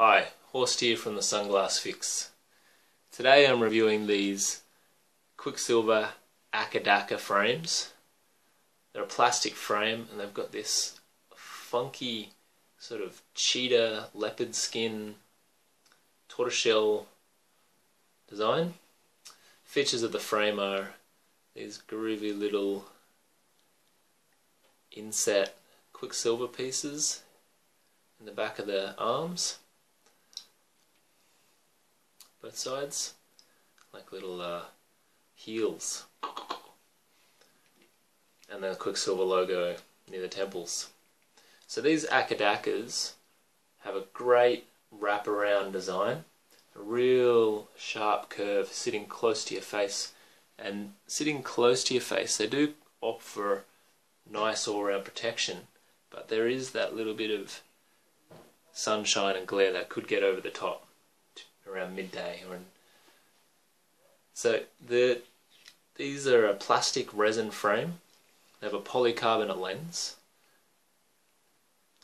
Hi, Horst here from the Sunglass Fix. Today I'm reviewing these Quicksilver Akadaka frames. They're a plastic frame and they've got this funky sort of cheetah leopard skin tortoiseshell design. Features of the frame are these groovy little inset Quiksilver pieces in the back of the arms both sides like little uh, heels. And then a Quiksilver logo near the temples. So these Akka Dakkas have a great wraparound design, a real sharp curve sitting close to your face. And sitting close to your face they do offer nice all-round protection but there is that little bit of sunshine and glare that could get over the top around midday or in... so the these are a plastic resin frame. They have a polycarbonate lens.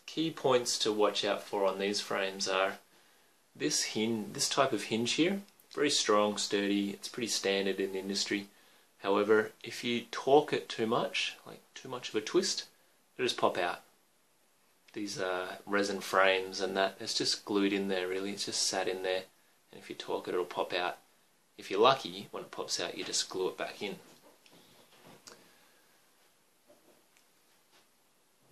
Key points to watch out for on these frames are this hinge this type of hinge here very strong sturdy it's pretty standard in the industry. However if you torque it too much like too much of a twist it'll just pop out. These uh, resin frames and that it's just glued in there really it's just sat in there and if you torque it it'll pop out. If you're lucky when it pops out you just glue it back in.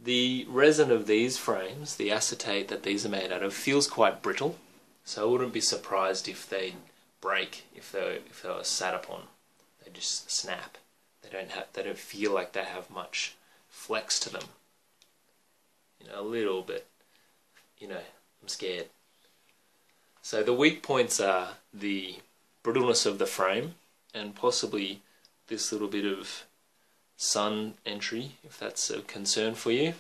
The resin of these frames the acetate that these are made out of feels quite brittle so I wouldn't be surprised if they break if they if they were sat upon. They just snap. They don't have they don't feel like they have much flex to them. You know, a little bit, you know, I'm scared. So the weak points are the brittleness of the frame and possibly this little bit of sun entry, if that's a concern for you.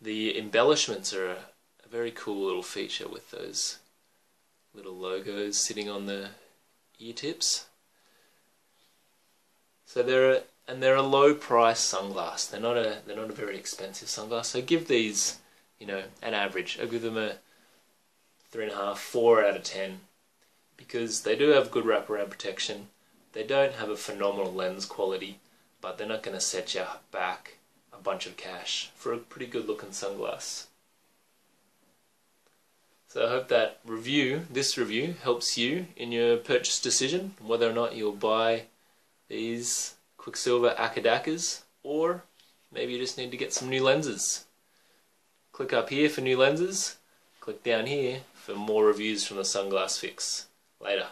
The embellishments are a, a very cool little feature with those little logos sitting on the ear tips. So there are and they're a low price sunglass. They're not a they're not a very expensive sunglass. So give these, you know, an average. I give them a three and a half, four out of ten, because they do have good wraparound protection. They don't have a phenomenal lens quality, but they're not going to set you back a bunch of cash for a pretty good looking sunglass. So I hope that review, this review, helps you in your purchase decision, whether or not you'll buy these Quiksilver Akka Dakkas, or maybe you just need to get some new lenses. Click up here for new lenses, click down here for more reviews from the Sunglass Fix. Later.